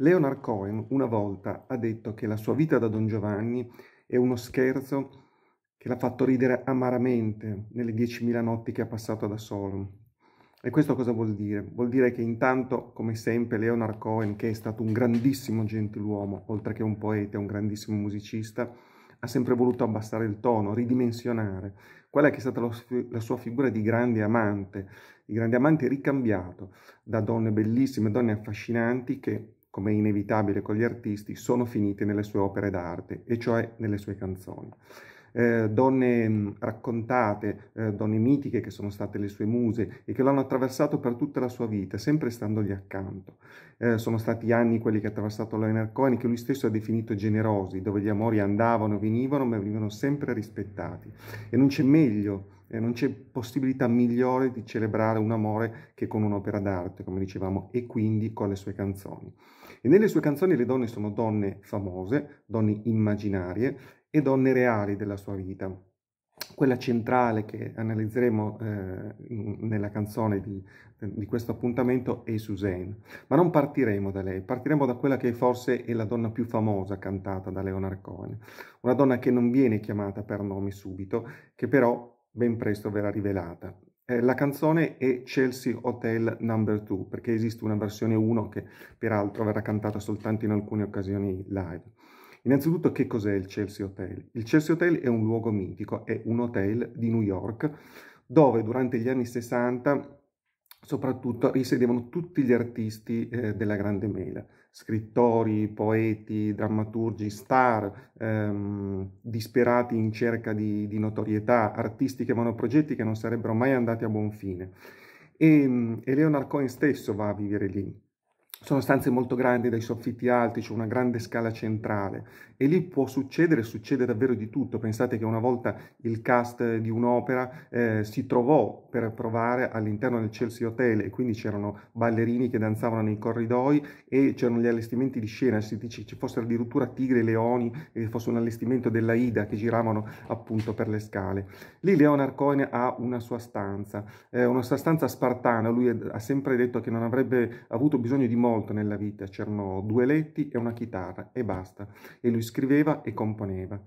Leonard Cohen una volta ha detto che la sua vita da Don Giovanni è uno scherzo che l'ha fatto ridere amaramente nelle diecimila notti che ha passato da solo. E questo cosa vuol dire? Vuol dire che intanto, come sempre, Leonard Cohen, che è stato un grandissimo gentiluomo, oltre che un poeta un grandissimo musicista, ha sempre voluto abbassare il tono, ridimensionare quella che è stata la sua figura di grande amante, di grande amante ricambiato da donne bellissime, donne affascinanti che come è inevitabile con gli artisti, sono finite nelle sue opere d'arte, e cioè nelle sue canzoni. Eh, donne mh, raccontate, eh, donne mitiche che sono state le sue muse e che lo hanno attraversato per tutta la sua vita, sempre standogli accanto. Eh, sono stati anni quelli che ha attraversato Leonard Cohen, che lui stesso ha definito generosi, dove gli amori andavano venivano, ma venivano sempre rispettati. E non c'è meglio eh, non c'è possibilità migliore di celebrare un amore che con un'opera d'arte, come dicevamo, e quindi con le sue canzoni. E nelle sue canzoni le donne sono donne famose, donne immaginarie e donne reali della sua vita. Quella centrale che analizzeremo eh, nella canzone di, di, questo appuntamento è Suzanne, ma non partiremo da lei, partiremo da quella che forse è la donna più famosa cantata da Leonard Cohen, una donna che non viene chiamata per nome subito, che però ben presto verrà rivelata. Eh, la canzone è Chelsea Hotel Number 2, perché esiste una versione 1 che peraltro verrà cantata soltanto in alcune occasioni live. Innanzitutto che cos'è il Chelsea Hotel? Il Chelsea Hotel è un luogo mitico, è un hotel di New York dove durante gli anni 60 soprattutto risiedevano tutti gli artisti eh, della grande mela, scrittori, poeti, drammaturgi, star, ehm, disperati in cerca di, di, notorietà, artisti che avevano progetti che non sarebbero mai andati a buon fine. E, e Leonard Cohen stesso va a vivere lì. Sono stanze molto grandi, dai soffitti alti, c'è una grande scala centrale e lì può succedere, succede davvero di tutto. Pensate che una volta il cast di un'opera eh, si trovò per provare all'interno del Chelsea Hotel e quindi c'erano ballerini che danzavano nei corridoi e c'erano gli allestimenti di scena, si dice ci fossero addirittura tigri e leoni e fosse un allestimento della Ida che giravano appunto per le scale. Lì Leonard Cohen ha una sua stanza, eh, una sua stanza spartana, lui ha sempre detto che non avrebbe avuto bisogno di molto nella vita, c'erano due letti e una chitarra e basta, e lui scriveva e componeva.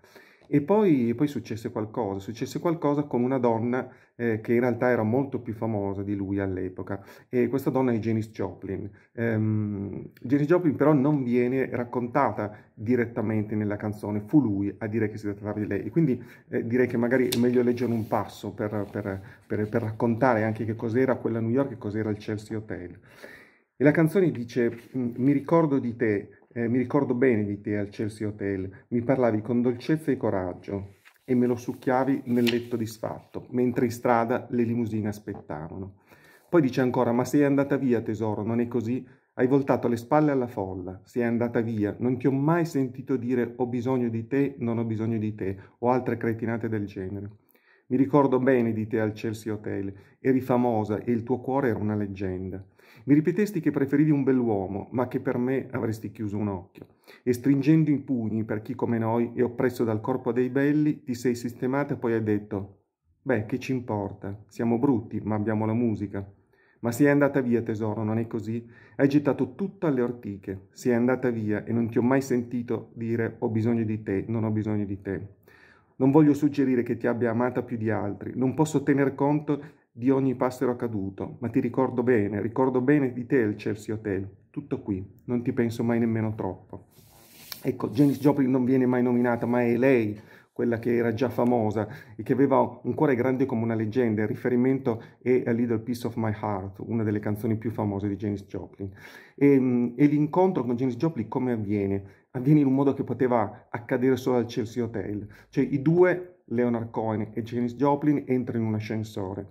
E poi, poi, successe qualcosa, successe qualcosa con una donna eh, che in realtà era molto più famosa di lui all'epoca, e questa donna è Janis Joplin. Um, Janis Joplin però non viene raccontata direttamente nella canzone, fu lui a dire che si trattava di lei, quindi eh, direi che magari è meglio leggere un passo per, per, per, per raccontare anche che cos'era quella New York e cos'era il Chelsea Hotel. E la canzone dice, mi ricordo di te, eh, mi ricordo bene di te al Chelsea Hotel, mi parlavi con dolcezza e coraggio e me lo succhiavi nel letto disfatto, mentre in strada le limousine aspettavano. Poi dice ancora, ma sei andata via tesoro, non è così? Hai voltato le spalle alla folla, sei andata via, non ti ho mai sentito dire ho bisogno di te, non ho bisogno di te, o altre cretinate del genere. Mi ricordo bene di te al Chelsea Hotel, eri famosa e il tuo cuore era una leggenda. Mi ripetesti che preferivi un bell'uomo, ma che per me avresti chiuso un occhio. E stringendo i pugni per chi come noi è oppresso dal corpo dei belli, ti sei sistemata e poi hai detto Beh, che ci importa? Siamo brutti, ma abbiamo la musica. Ma sei andata via, tesoro, non è così? Hai gettato tutto alle ortiche. Sei andata via e non ti ho mai sentito dire ho bisogno di te, non ho bisogno di te. Non voglio suggerire che ti abbia amata più di altri, non posso tener conto di ogni passero accaduto, ma ti ricordo bene, ricordo bene di te il Chelsea Hotel. Tutto qui, non ti penso mai nemmeno troppo. Ecco, Janis Joplin non viene mai nominata, ma è lei quella che era già famosa e che aveva un cuore grande come una leggenda. Il riferimento è A Little Piece of My Heart, una delle canzoni più famose di Janis Joplin. E, e l'incontro con Janis Joplin come avviene? Avviene in un modo che poteva accadere solo al Chelsea Hotel. Cioè i due, Leonard Cohen e Janis Joplin, entrano in un ascensore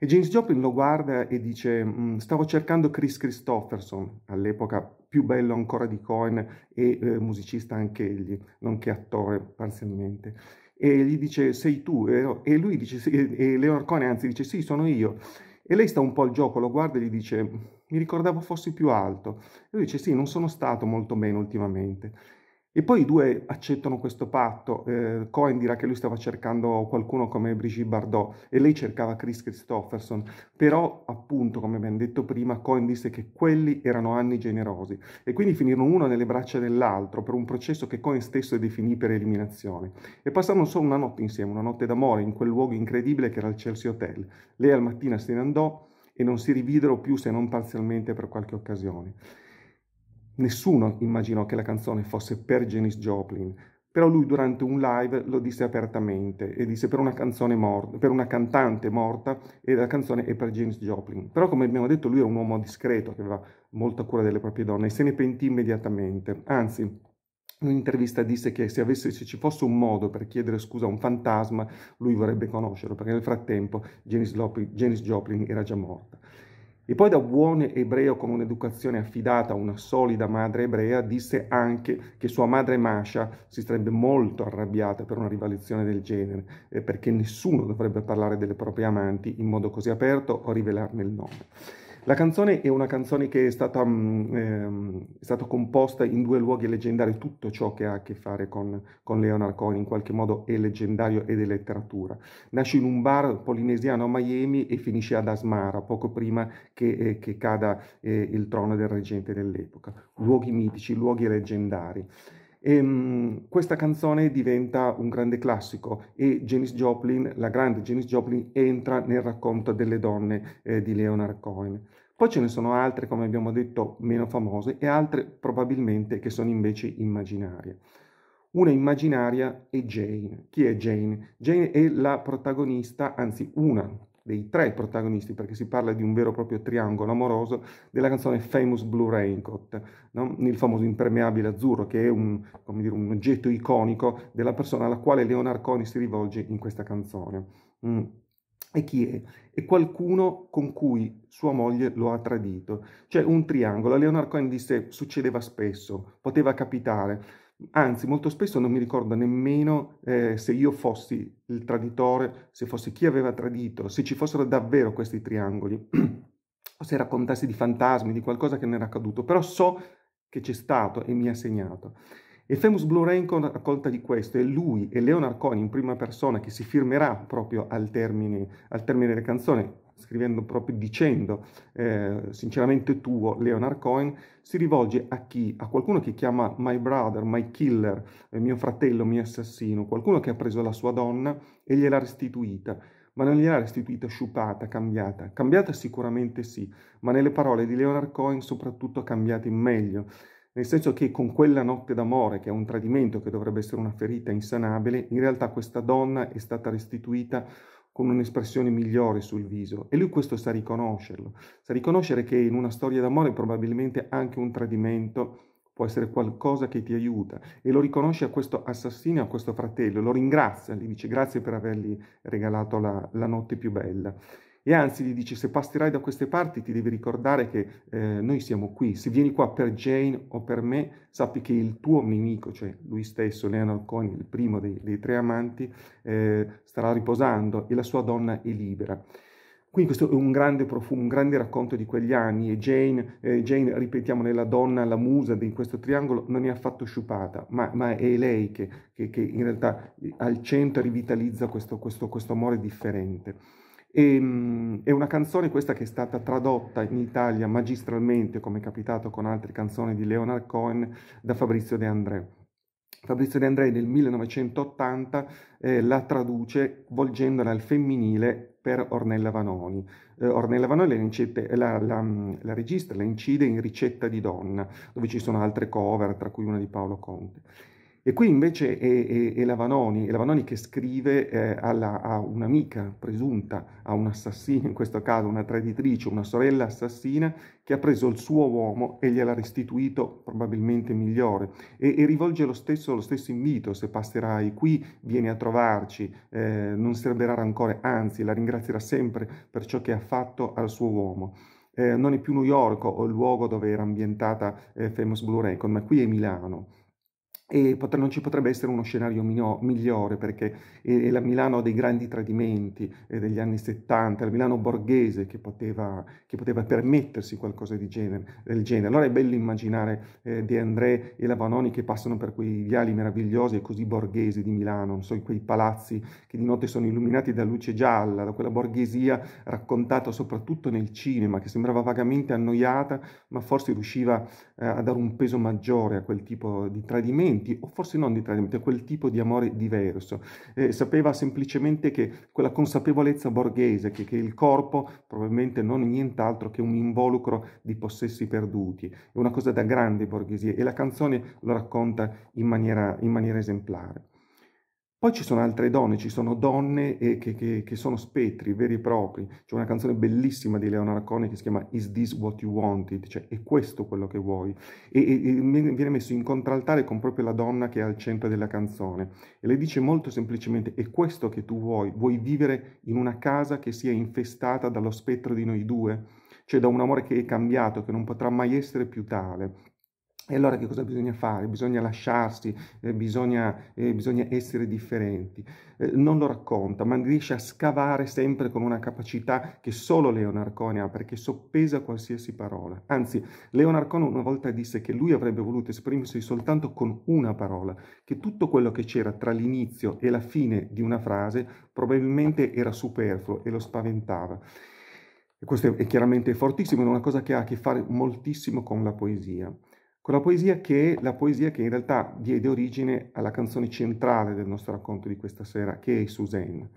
e James Joplin lo guarda e dice, stavo cercando Chris Christopherson, all'epoca più bello ancora di Cohen e eh, musicista anche egli, nonché attore parzialmente. E gli dice, sei tu? E lui dice, sì, e Leonard Cohen anzi dice, sì, sono io. E lei sta un po' al gioco, lo guarda e gli dice, mi ricordavo fossi più alto. E lui dice, sì, non sono stato molto bene ultimamente. E poi i due accettano questo patto. Eh, Cohen dirà che lui stava cercando qualcuno come Brigitte Bardot e lei cercava Chris Christopherson. Però, appunto, come abbiamo detto prima, Cohen disse che quelli erano anni generosi e quindi finirono uno nelle braccia dell'altro per un processo che Cohen stesso definì per eliminazione. E passarono solo una notte insieme, una notte d'amore in quel luogo incredibile che era il Chelsea Hotel. Lei al mattina se ne andò e non si rividero più se non parzialmente per qualche occasione. Nessuno immaginò che la canzone fosse per Janis Joplin, però lui durante un live lo disse apertamente e disse per una morta, per una cantante morta e la canzone è per Janis Joplin. Però come abbiamo detto lui era un uomo discreto che aveva molta cura delle proprie donne e se ne pentì immediatamente. Anzi, in un'intervista disse che se, avesse, se, ci fosse un modo per chiedere scusa a un fantasma, lui vorrebbe conoscerlo, perché nel frattempo Janis Joplin era già morta. E poi da buon ebreo con un'educazione affidata a una solida madre ebrea disse anche che sua madre Masha si sarebbe molto arrabbiata per una rivalizione del genere, eh, perché nessuno dovrebbe parlare delle proprie amanti in modo così aperto o rivelarne il nome. La canzone è una canzone che è stata, um, ehm, è stata, composta in due luoghi leggendari, tutto ciò che ha a che fare con, con, Leonard Cohen in qualche modo è leggendario ed è letteratura. Nasce in un bar polinesiano a Miami e finisce ad Asmara, poco prima che, eh, che cada eh, il trono del reggente dell'epoca. Luoghi mitici, luoghi leggendari. E, um, questa canzone diventa un grande classico e Janis Joplin, la grande Janis Joplin, entra nel racconto delle donne eh, di Leonard Cohen. Poi ce ne sono altre, come abbiamo detto, meno famose e altre probabilmente che sono invece immaginarie. Una immaginaria è Jane. Chi è Jane? Jane è la protagonista, anzi una dei tre protagonisti, perché si parla di un vero e proprio triangolo amoroso, della canzone Famous Blue Raincoat, no? il famoso impermeabile azzurro, che è un, dire, un, oggetto iconico della persona alla quale Leonard Cohen si rivolge in questa canzone. Mm. E chi è? È qualcuno con cui sua moglie lo ha tradito. Cioè un triangolo. Leonard Cohen disse succedeva spesso, poteva capitare. Anzi, molto spesso non mi ricordo nemmeno eh, se io fossi il traditore, se fossi chi aveva tradito, se ci fossero davvero questi triangoli, o se raccontassi di fantasmi, di qualcosa che non era accaduto, però so che c'è stato e mi ha segnato. E Famous Blue Raincoat racconta di questo, è lui e Leonard Cohen in prima persona che si firmerà proprio al termine, al termine della canzone, scrivendo proprio dicendo eh, sinceramente tuo Leonard Cohen, si rivolge a chi? A qualcuno che chiama my brother, my killer, eh, mio fratello, mio assassino, qualcuno che ha preso la sua donna e gliel'ha restituita ma non gliel'ha restituita sciupata, cambiata. Cambiata sicuramente sì, ma nelle parole di Leonard Cohen soprattutto cambiata in meglio nel senso che con quella notte d'amore, che è un tradimento che dovrebbe essere una ferita insanabile, in realtà questa donna è stata restituita con un'espressione migliore sul viso e lui questo sa riconoscerlo, sa riconoscere che in una storia d'amore probabilmente anche un tradimento può essere qualcosa che ti aiuta e lo riconosce a questo assassino, a questo fratello, lo ringrazia, gli dice grazie per avergli regalato la, la notte più bella e anzi gli dice se passerai da queste parti ti devi ricordare che eh, noi siamo qui, se vieni qua per Jane o per me sappi che il tuo nemico, cioè lui stesso, Leonard Cohen, il primo dei, dei tre amanti, eh, starà riposando e la sua donna è libera. Quindi questo è un grande profumo, un grande racconto di quegli anni e Jane, eh, Jane ripetiamo, nella donna, la musa di questo triangolo, non è affatto sciupata, ma, ma è lei che, che, che, in realtà al centro rivitalizza questo, questo, questo amore differente. E, ehm, è una canzone questa che è stata tradotta in Italia magistralmente, come è capitato con altre canzoni di Leonard Cohen, da Fabrizio De André. Fabrizio De André nel 1980 eh, la traduce volgendola al femminile per Ornella Vanoni. Eh, Ornella Vanoni la, incette, la, la, la, registra, la incide in Ricetta di donna, dove ci sono altre cover, tra cui una di Paolo Conte. E qui invece è, è, è Lavanoni, è Lavanoni che scrive eh, alla, a un'amica presunta, a un assassino, in questo caso una traditrice, una sorella assassina, che ha preso il suo uomo e gliel'ha restituito probabilmente migliore. E, e rivolge lo stesso, lo stesso, invito, se passerai qui, vieni a trovarci, eh, non servirà rancore, anzi la ringrazierà sempre per ciò che ha fatto al suo uomo. Eh, non è più New York o il luogo dove era ambientata eh, Famous Blue Record, ma qui è Milano. E non ci potrebbe essere uno scenario migliore perché è la Milano dei grandi tradimenti degli anni 70, la Milano borghese che poteva, che poteva permettersi qualcosa di genere, del genere. Allora è bello immaginare eh, De André e la Vanoni che passano per quei viali meravigliosi e così borghesi di Milano, so, quei palazzi che di notte sono illuminati da luce gialla, da quella borghesia raccontata soprattutto nel cinema che sembrava vagamente annoiata ma forse riusciva eh, a dare un peso maggiore a quel tipo di tradimenti tradimenti, o forse non di tradimenti, a quel tipo di amore diverso. Eh, sapeva semplicemente che quella consapevolezza borghese, che, che il corpo probabilmente non è nient'altro che un involucro di possessi perduti, è una cosa da grande borghesia e la canzone lo racconta in maniera, in maniera esemplare. Poi ci sono altre donne, ci sono donne eh, che, che, che, sono spettri veri e propri. C'è una canzone bellissima di Leonora Cohen che si chiama Is This What You Wanted? Cioè, è questo quello che vuoi? E, e, e, viene messo in contraltare con proprio la donna che è al centro della canzone. E le dice molto semplicemente, è questo che tu vuoi? Vuoi vivere in una casa che sia infestata dallo spettro di noi due? Cioè da un amore che è cambiato, che non potrà mai essere più tale e allora che cosa bisogna fare? Bisogna lasciarsi, eh, bisogna, eh, bisogna, essere differenti. Eh, non lo racconta, ma riesce a scavare sempre con una capacità che solo Leonard Cohen ha, perché soppesa qualsiasi parola. Anzi, Leonard Cohen una volta disse che lui avrebbe voluto esprimersi soltanto con una parola, che tutto quello che c'era tra l'inizio e la fine di una frase probabilmente era superfluo e lo spaventava. E questo è chiaramente fortissimo, è una cosa che ha a che fare moltissimo con la poesia con la poesia che è la poesia che in realtà diede origine alla canzone centrale del nostro racconto di questa sera, che è Suzanne.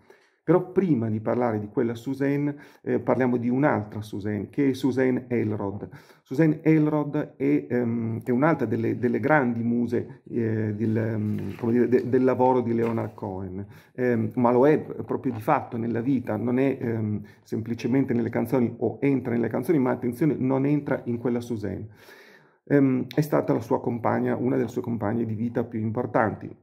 Però prima di parlare di quella Suzanne, eh, parliamo di un'altra Suzanne, che è Suzanne Elrod. Suzanne Elrod è, um, è un'altra delle, delle, grandi muse eh, del, um, dire, de, del, lavoro di Leonard Cohen, eh, ma lo è proprio di fatto nella vita, non è um, semplicemente nelle canzoni o entra nelle canzoni, ma attenzione, non entra in quella Suzanne ehm, è stata la sua compagna, una delle sue compagne di vita più importanti.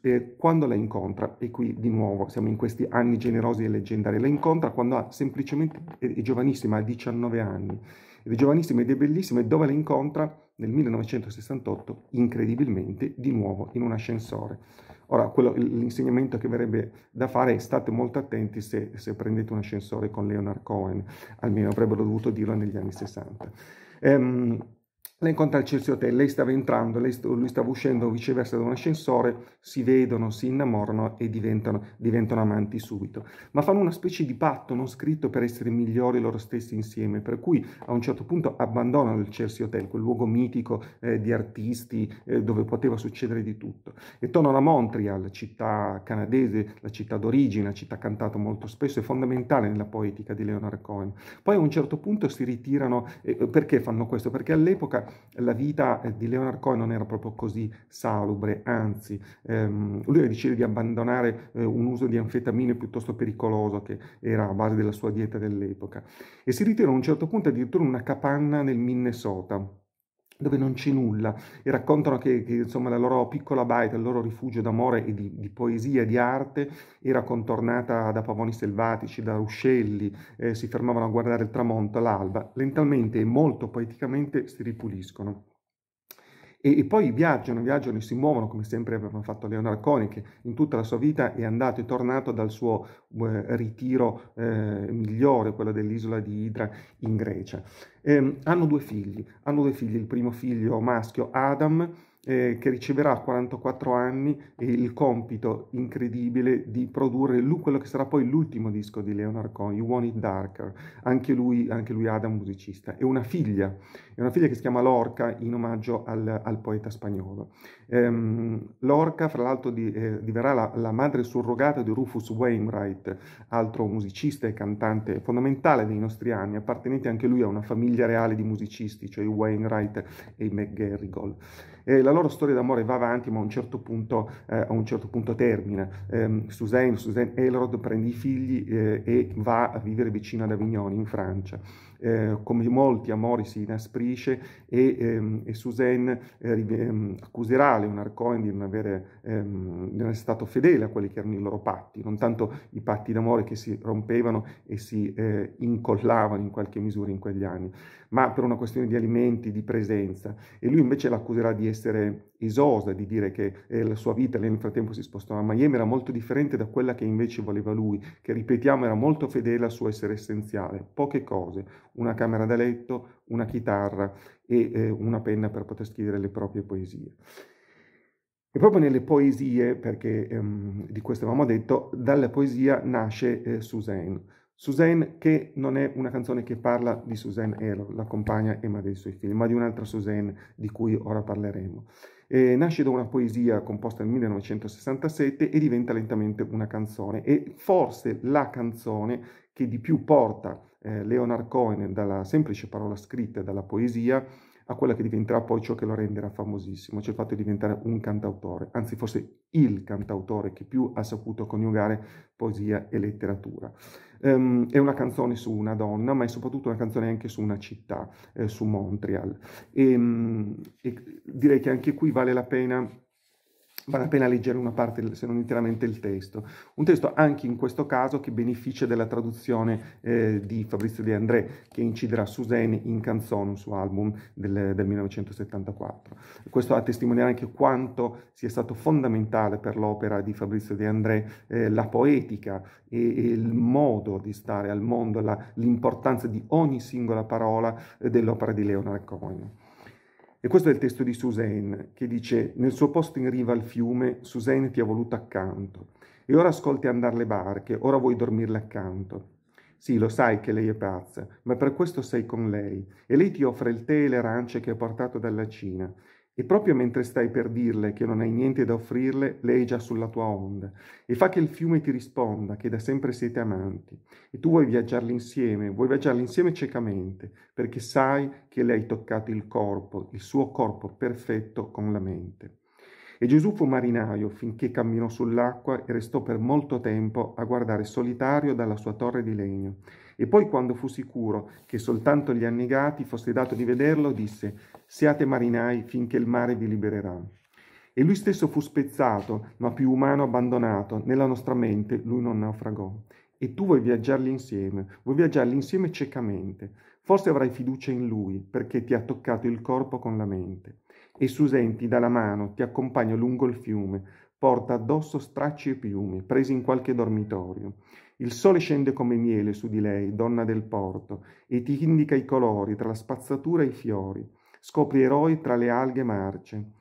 E quando la incontra, e qui di nuovo siamo in questi anni generosi e leggendari, la incontra quando ha semplicemente, è, giovanissima, ha 19 anni, ed è giovanissima ed è bellissima, e dove la incontra? Nel 1968, incredibilmente, di nuovo in un ascensore. Ora, quello, l'insegnamento che verrebbe da fare è state molto attenti se, se prendete un ascensore con Leonard Cohen, almeno avrebbero dovuto dirlo negli anni 60. Ehm, la incontra al Chelsea Hotel, lei stava entrando, lei, lui stava uscendo viceversa da un ascensore, si vedono, si innamorano e diventano, diventano, amanti subito. Ma fanno una specie di patto non scritto per essere migliori loro stessi insieme, per cui a un certo punto abbandonano il Chelsea Hotel, quel luogo mitico eh, di artisti eh, dove poteva succedere di tutto, e tornano a Montreal, città canadese, la città d'origine, la città cantata molto spesso, è fondamentale nella poetica di Leonard Cohen. Poi a un certo punto si ritirano, eh, perché fanno questo? Perché all'epoca la vita eh, di Leonard Cohen non era proprio così salubre, anzi, ehm, lui decide di abbandonare eh, un uso di anfetamine piuttosto pericoloso che era a base della sua dieta dell'epoca. E si ritira a un certo punto addirittura in una capanna nel Minnesota dove non c'è nulla e raccontano che, che insomma, la loro piccola baita, il loro rifugio d'amore e di, di poesia e di arte era contornata da pavoni selvatici, da ruscelli, eh, si fermavano a guardare il tramonto, l'alba, lentamente e molto poeticamente si ripuliscono. E, e, poi viaggiano, viaggiano e si muovono come sempre aveva fatto Leonardo Coni che in tutta la sua vita è andato e tornato dal suo eh, ritiro eh, migliore, quello dell'isola di Idra in Grecia. Eh, hanno due figli, hanno due figli, il primo figlio maschio Adam eh, che riceverà a 44 anni il compito incredibile di produrre lui, quello che sarà poi l'ultimo disco di Leonard Cohen, You Want It Darker, anche lui, anche lui Adam musicista, e una figlia, è una figlia che si chiama Lorca in omaggio al, al poeta spagnolo. Ehm, Lorca, fra l'altro, di, eh, diverrà la, la, madre surrogata di Rufus Wainwright, altro musicista e cantante fondamentale dei nostri anni, appartenente anche lui a una famiglia reale di musicisti, cioè i Wainwright e i McGarrigle. Eh, la loro storia d'amore va avanti, ma a un certo punto, eh, un certo punto termina. Eh, Suzanne, Suzanne Elrod prende i figli eh, e va a vivere vicino ad Avignon, in Francia. Eh, come molti amori si inasprisce e, ehm, e Suzanne eh, ehm, accuserà Leonard Cohen di non, avere, ehm, di non essere stato fedele a quelli che erano i loro patti, non tanto i patti d'amore che si rompevano e si eh, incollavano in qualche misura in quegli anni, ma per una questione di alimenti, di presenza. E lui invece l'accuserà di essere esosa, di dire che eh, la sua vita, lei nel frattempo si spostò a Miami, era molto differente da quella che invece voleva lui, che ripetiamo era molto fedele al suo essere essenziale. Poche cose, una camera da letto, una chitarra e eh, una penna per poter scrivere le proprie poesie. E proprio nelle poesie, perché ehm, di questo avevamo detto, dalla poesia nasce eh, Suzanne. Suzanne che non è una canzone che parla di Suzanne Elo, la compagna e madre dei suoi figli, ma di un'altra Suzanne di cui ora parleremo. Eh, nasce da una poesia composta nel 1967 e diventa lentamente una canzone. E forse la canzone che di più porta eh, Leonard Cohen dalla semplice parola scritta e dalla poesia a quella che diventerà poi ciò che lo renderà famosissimo, cioè il fatto di diventare un cantautore, anzi forse il cantautore che più ha saputo coniugare poesia e letteratura. Um, è una canzone su una donna, ma è soprattutto una canzone anche su una città, eh, su Montreal. E, um, e direi che anche qui vale la pena vale la pena leggere una parte, se non interamente il testo. Un testo anche in questo caso che beneficia della traduzione eh, di Fabrizio De André, che inciderà Suzanne in canzone, un suo album del, del 1974. Questo a testimoniare anche quanto sia stato fondamentale per l'opera di Fabrizio De André eh, la poetica e, e, il modo di stare al mondo, l'importanza di ogni singola parola eh, dell'opera di Leonard Cohen. E questo è il testo di Suzanne, che dice «Nel suo posto in riva al fiume, Suzanne ti ha voluto accanto. E ora ascolti andare le barche, ora vuoi dormirle accanto. Sì, lo sai che lei è pazza, ma per questo sei con lei. E lei ti offre il tè e le arance che ha portato dalla Cina. E proprio mentre stai per dirle che non hai niente da offrirle, lei è già sulla tua onda e fa che il fiume ti risponda che da sempre siete amanti e tu vuoi viaggiarli insieme, vuoi viaggiarli insieme ciecamente, perché sai che le hai toccato il corpo, il suo corpo perfetto con la mente. E Gesù fu marinaio finché camminò sull'acqua e restò per molto tempo a guardare solitario dalla sua torre di legno. E poi quando fu sicuro che soltanto gli annegati fosse dato di vederlo, disse, siate marinai finché il mare vi libererà. E lui stesso fu spezzato, ma più umano abbandonato, nella nostra mente lui non naufragò. E tu vuoi viaggiarli insieme, vuoi viaggiarli insieme ciecamente. Forse avrai fiducia in lui, perché ti ha toccato il corpo con la mente e Susen ti dà la mano, ti accompagna lungo il fiume, porta addosso stracci e piumi, presi in qualche dormitorio. Il sole scende come miele su di lei, donna del porto, e ti indica i colori tra la spazzatura e i fiori. Scopri eroi tra le alghe marce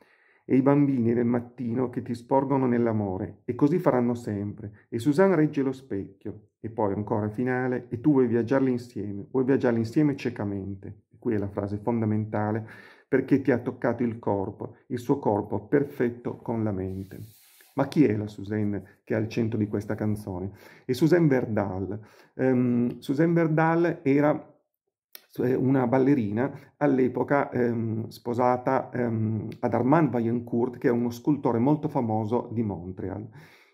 e i bambini nel mattino che ti sporgono nell'amore, e così faranno sempre. E Susanna regge lo specchio, e poi ancora finale, e tu vuoi viaggiarli insieme, vuoi viaggiarli insieme ciecamente. E qui è la frase fondamentale perché ti ha toccato il corpo, il suo corpo perfetto con la mente. Ma chi è la Suzanne che è al centro di questa canzone? È Suzanne Verdal. Um, Suzanne Verdal era eh, una ballerina all'epoca um, sposata um, ad Armand Vaillancourt, che è uno scultore molto famoso di Montreal.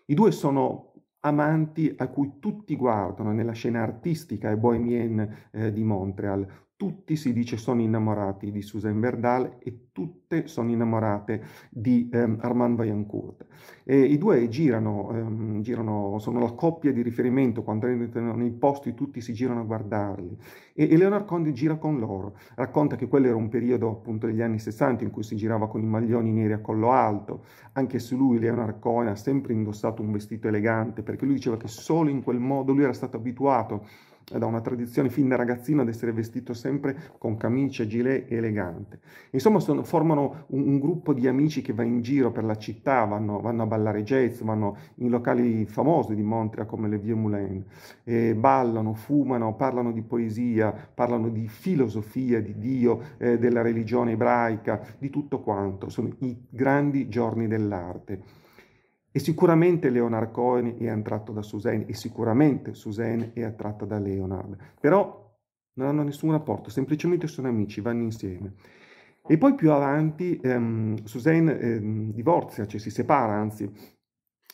I due sono amanti a cui tutti guardano nella scena artistica e bohemienne eh, di Montreal tutti si dice sono innamorati di Susan Verdal e tutte sono innamorate di ehm, Armand Vaillancourt. E I due girano, ehm, girano, sono la coppia di riferimento, quando entrano nei posti tutti si girano a guardarli. E, Leonard Cohen gira con loro, racconta che quello era un periodo appunto degli anni 60 in cui si girava con i maglioni neri a collo alto, anche su lui Leonard Cohen ha sempre indossato un vestito elegante, perché lui diceva che solo in quel modo lui era stato abituato da una tradizione fin da ragazzino ad essere vestito sempre con camicia, gilet elegante. Insomma, sono, formano un, un, gruppo di amici che va in giro per la città, vanno, vanno, a ballare jazz, vanno in locali famosi di Montreal come le Vieux Moulin, e ballano, fumano, parlano di poesia, parlano di filosofia, di Dio, eh, della religione ebraica, di tutto quanto. Sono i grandi giorni dell'arte. E sicuramente Leonard Cohen è attratto da Suzanne e sicuramente Suzanne è attratta da Leonard, però non hanno nessun rapporto, semplicemente sono amici, vanno insieme. E poi più avanti ehm, Suzanne ehm, divorzia, cioè si separa, anzi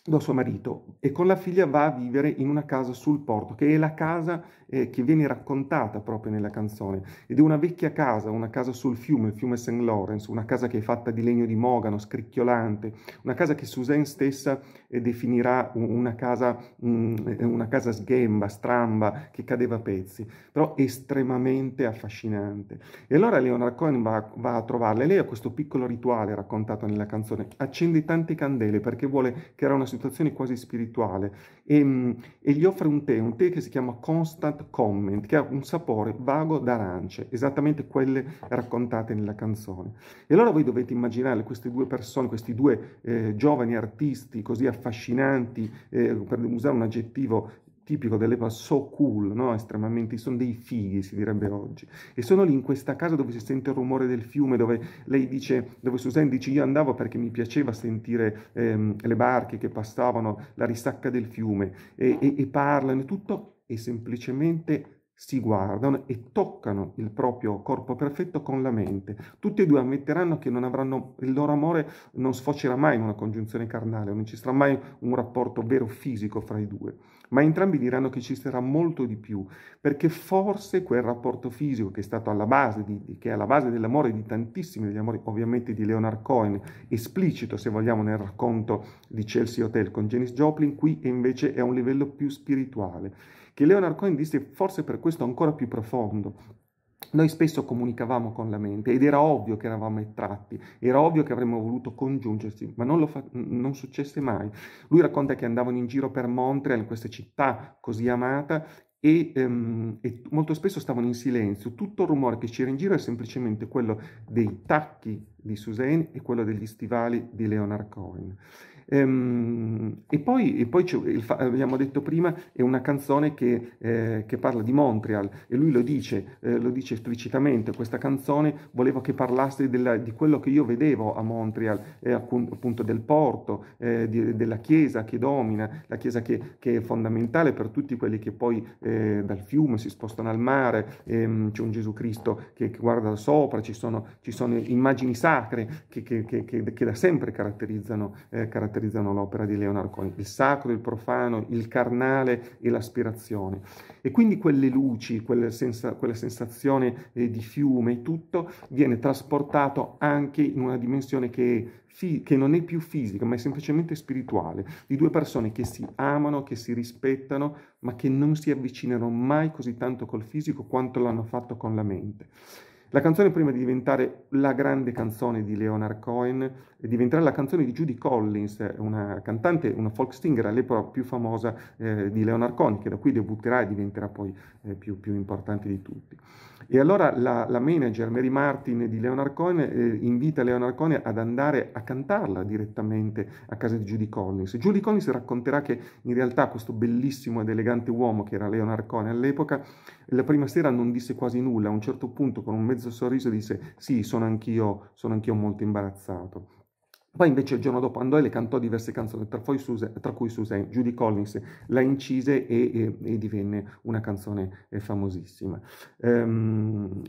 da suo marito e con la figlia va a vivere in una casa sul porto, che è la casa eh, che viene raccontata proprio nella canzone. Ed è una vecchia casa, una casa sul fiume, il fiume St. Lawrence, una casa che è fatta di legno di mogano, scricchiolante, una casa che Suzanne stessa eh, definirà una casa, mm, una casa sghemba, stramba, che cadeva a pezzi, però estremamente affascinante. E allora Leonard Cohen va, va a trovarla e lei ha questo piccolo rituale raccontato nella canzone, accende tante candele perché vuole che era una situazione quasi spirituale e, mm, e gli offre un tè, un tè che si chiama Constant Comment, che ha un sapore vago d'arance, esattamente quelle raccontate nella canzone. E allora voi dovete immaginare queste due persone, questi due eh, giovani artisti così affascinanti, eh, per usare un aggettivo tipico dell'epoca, so cool, no? estremamente, sono dei fighi, si direbbe oggi. E sono lì in questa casa dove si sente il rumore del fiume, dove lei dice, dove Susanne dice, io andavo perché mi piaceva sentire ehm, le barche che passavano, la risacca del fiume, e, e, e parlano tutto, e semplicemente si guardano e toccano il proprio corpo perfetto con la mente. Tutti e due ammetteranno che avranno, il loro amore non sfocerà mai in una congiunzione carnale, non ci sarà mai un rapporto vero fisico fra i due, ma entrambi diranno che ci sarà molto di più, perché forse quel rapporto fisico che è stato alla base, di, che è alla base dell'amore di tantissimi degli amori, ovviamente di Leonard Cohen, esplicito se vogliamo nel racconto di Chelsea Hotel con Janis Joplin, qui invece è a un livello più spirituale che Leonard Cohen disse forse per questo ancora più profondo. Noi spesso comunicavamo con la mente ed era ovvio che eravamo attratti, era ovvio che avremmo voluto congiungersi, ma non, fa- non, successe mai. Lui racconta che andavano in giro per Montreal, questa città così amata, e, um, e, molto spesso stavano in silenzio. Tutto il rumore che c'era in giro è semplicemente quello dei tacchi di Suzanne e quello degli stivali di Leonard Cohen. Ehm, e poi, e poi abbiamo detto prima, è una canzone che, eh, che parla di Montreal e lui lo dice, eh, lo dice esplicitamente, questa canzone volevo che parlasse della, di quello che io vedevo a Montreal, eh, appunto del porto, eh, di, della chiesa che domina, la chiesa che, che, è fondamentale per tutti quelli che poi eh, dal fiume si spostano al mare, ehm, c'è un Gesù Cristo che, che guarda da sopra, ci sono, ci sono immagini sacre che, che, da sempre caratterizzano, eh, caratterizzano caratterizzano l'opera di Leonard Cohen, il sacro, il profano, il carnale e l'aspirazione. E quindi quelle luci, quelle, senza, quella sensazione eh, di fiume e tutto viene trasportato anche in una dimensione che, che non è più fisica, ma è semplicemente spirituale, di due persone che si amano, che si rispettano, ma che non si avvicinano mai così tanto col fisico quanto l'hanno fatto con la mente. La canzone prima di diventare la grande canzone di Leonard Cohen, diventerà la canzone di Judy Collins, una cantante, una folk singer all'epoca più famosa eh, di Leonard Cohen, che da qui debutterà e diventerà poi eh, più, più, importante di tutti. E allora la, la manager Mary Martin di Leonard Cohen eh, invita Leonard Cohen ad andare a cantarla direttamente a casa di Judy Collins. Judy Collins racconterà che in realtà questo bellissimo ed elegante uomo che era Leonard Cohen all'epoca, la prima sera non disse quasi nulla, a un certo punto con un mezzo mezzo sorriso disse sì, sono anch'io, sono anch'io molto imbarazzato. Poi invece il giorno dopo andò e le cantò diverse canzoni, tra, Susan, tra cui Susan, Judy Collins la incise e, e, e divenne una canzone eh, famosissima. Su,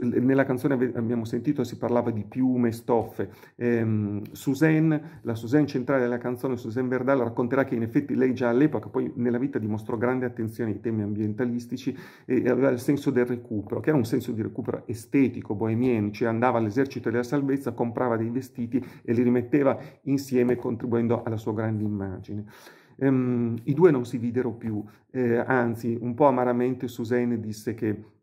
nella canzone abbiamo sentito si parlava di piume, stoffe. Eh, Suzanne, la Suzanne centrale della canzone, Suzanne Verdal, racconterà che in effetti lei già all'epoca, poi nella vita dimostrò grande attenzione ai temi ambientalistici e aveva il senso del recupero, che era un senso di recupero estetico, bohemiano, cioè andava all'esercito della salvezza, comprava dei vestiti e li rimetteva insieme contribuendo alla sua grande immagine. Um, I due non si videro più, eh, anzi un po' amaramente Suzanne disse che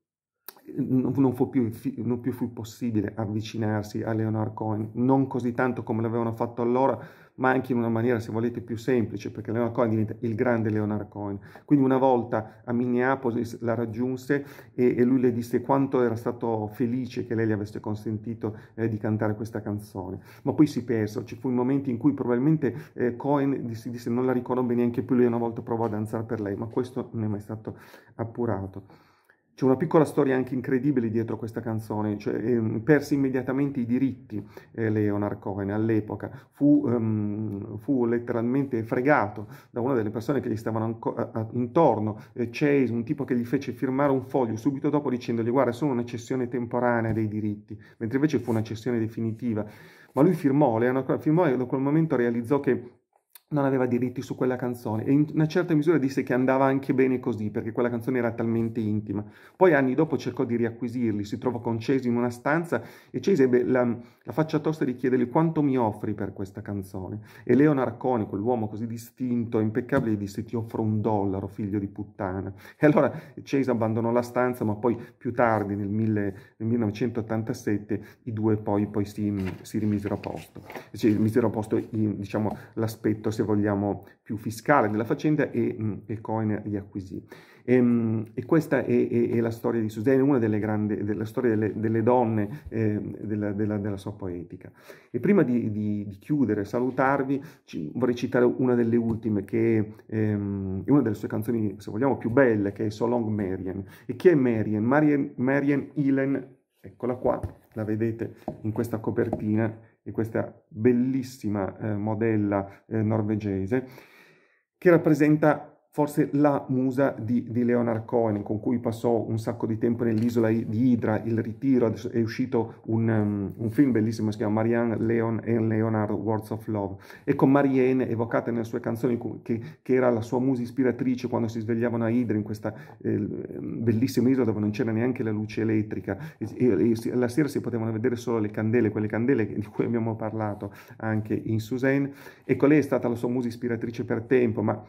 non, fu più, non più fu possibile avvicinarsi a Leonard Cohen, non così tanto come l'avevano fatto allora, ma anche in una maniera, se volete, più semplice, perché Leonard Cohen diventa il grande Leonard Cohen. Quindi una volta a Minneapolis la raggiunse e, e lui le disse quanto era stato felice che lei gli avesse consentito eh, di cantare questa canzone. Ma poi si perse, ci fu un momento in cui probabilmente eh, Cohen disse, disse non la riconobbe neanche più, lui una volta provò a danzare per lei, ma questo non è mai stato appurato. C'è una piccola storia anche incredibile dietro questa canzone, cioè, eh, perse immediatamente i diritti eh, Leonard Cohen all'epoca, fu, um, fu, letteralmente fregato da una delle persone che gli stavano intorno, eh, Chase, un tipo che gli fece firmare un foglio subito dopo dicendogli guarda è solo una cessione temporanea dei diritti, mentre invece fu una cessione definitiva. Ma lui firmò, Leonard Cohen firmò e da quel momento realizzò che non aveva diritti su quella canzone e in una certa misura disse che andava anche bene così perché quella canzone era talmente intima. Poi anni dopo cercò di riacquisirli, si trovò con Chase in una stanza e Chase ebbe la, la faccia tosta di chiedergli quanto mi offri per questa canzone. E Leonard Cohen, quell'uomo così distinto e impeccabile, disse ti offro un dollaro, figlio di puttana. E allora Chase abbandonò la stanza, ma poi più tardi, nel, mille, nel 1987, i due poi, poi si, si, rimisero a posto. Si rimisero a posto in, diciamo, l'aspetto se vogliamo, più fiscale della faccenda e, mm, e Cohen li acquisì. E, mm, e questa è, è, è, la storia di Suzanne, una delle grandi, della storia delle, delle donne eh, della, della, della, sua poetica. E prima di, di, di chiudere, salutarvi, ci, vorrei citare una delle ultime, che ehm, è una delle sue canzoni, se vogliamo, più belle, che è So Long Marian. E chi è Marian? Marian, Marian eccola qua, la vedete in questa copertina, di questa bellissima eh, modella eh, norvegese, che rappresenta forse la musa di, di, Leonard Cohen, con cui passò un sacco di tempo nell'isola di Hydra, Il Ritiro, è uscito un, um, un film bellissimo si chiama Marianne Leon and Leonard Words of Love, e con Marianne, evocata nelle sue canzoni, che, che, era la sua musa ispiratrice quando si svegliavano a Hydra, in questa eh, bellissima isola dove non c'era neanche la luce elettrica, e, e, e, la sera si potevano vedere solo le candele, quelle candele di cui abbiamo parlato anche in Suzanne, ecco lei è stata la sua musa ispiratrice per tempo, ma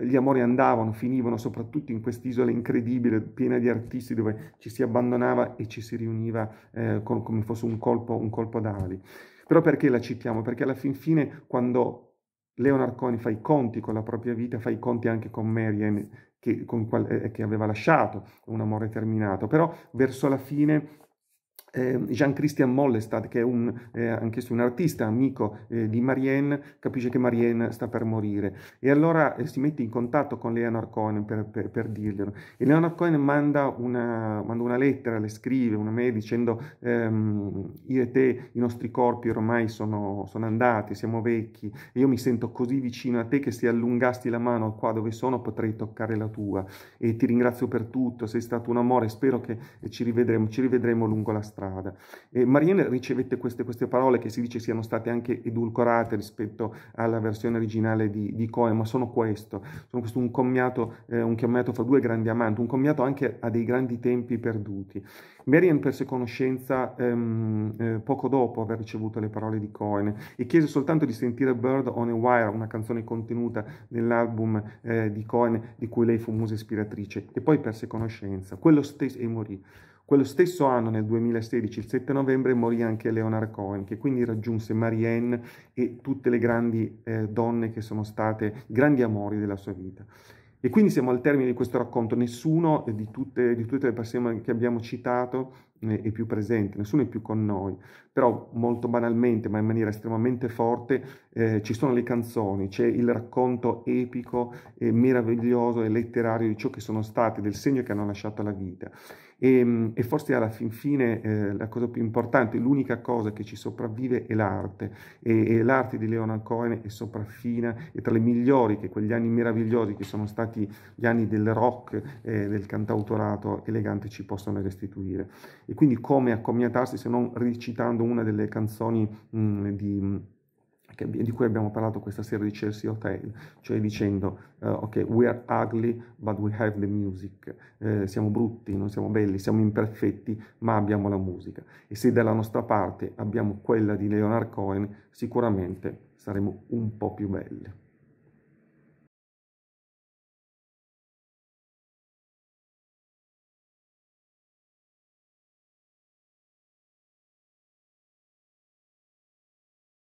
gli amori andavano, finivano soprattutto in quest'isola incredibile, piena di artisti, dove ci si abbandonava e ci si riuniva eh, con, come fosse un colpo, un colpo d'ali. Però perché la citiamo? Perché alla fin fine, quando Leonard Cohen fa i conti con la propria vita, fa i conti anche con Marianne, che, con eh, che aveva lasciato un amore terminato, però verso la fine eh, Jean-Christian Mollestad, che è un, eh, anch'esso un artista amico eh, di Marianne, capisce che Marianne sta per morire. E allora eh, si mette in contatto con Leonard Cohen per, per, per dirglielo. E Leonard Cohen manda una, manda una, lettera, le scrive una mail dicendo ehm, io e te, i nostri corpi ormai sono, sono andati, siamo vecchi e io mi sento così vicino a te che se allungasti la mano qua dove sono potrei toccare la tua. E ti ringrazio per tutto, sei stato un amore, spero che ci rivedremo, ci rivedremo lungo la strada strada. E Marianne ricevette queste, queste, parole che si dice siano state anche edulcorate rispetto alla versione originale di, di Cohen, ma sono questo, sono questo un, commiato, eh, un commiato fra due grandi amanti, un commiato anche a dei grandi tempi perduti. Marianne perse conoscenza ehm, eh, poco dopo aver ricevuto le parole di Cohen e chiese soltanto di sentire Bird on a Wire, una canzone contenuta nell'album eh, di Cohen di cui lei fu musa ispiratrice, e poi perse conoscenza, quello stesso e morì. Quello stesso anno, nel 2016, il 7 novembre, morì anche Leonard Cohen, che quindi raggiunse Marianne e tutte le grandi eh, donne che sono state grandi amori della sua vita. E quindi siamo al termine di questo racconto. Nessuno di tutte, di tutte le persone che abbiamo citato eh, è più presente, nessuno è più con noi. Però molto banalmente, ma in maniera estremamente forte, eh, ci sono le canzoni, c'è il racconto epico e meraviglioso e letterario di ciò che sono stati, del segno che hanno lasciato la vita. E, ehm, e forse alla fin fine eh, la cosa più importante, l'unica cosa che ci sopravvive è l'arte. E, e l'arte di Leonard Cohen è sopraffina e tra le migliori che quegli anni meravigliosi che sono stati gli anni del rock e del cantautorato elegante ci possono restituire. E quindi come accomiatarsi se non recitando una delle canzoni mh, di di cui abbiamo parlato questa sera di Chelsea Hotel, cioè dicendo uh, ok, we are ugly but we have the music, eh, siamo brutti, non siamo belli, siamo imperfetti, ma abbiamo la musica. E se dalla nostra parte abbiamo quella di Leonard Cohen, sicuramente saremo un po' più belli.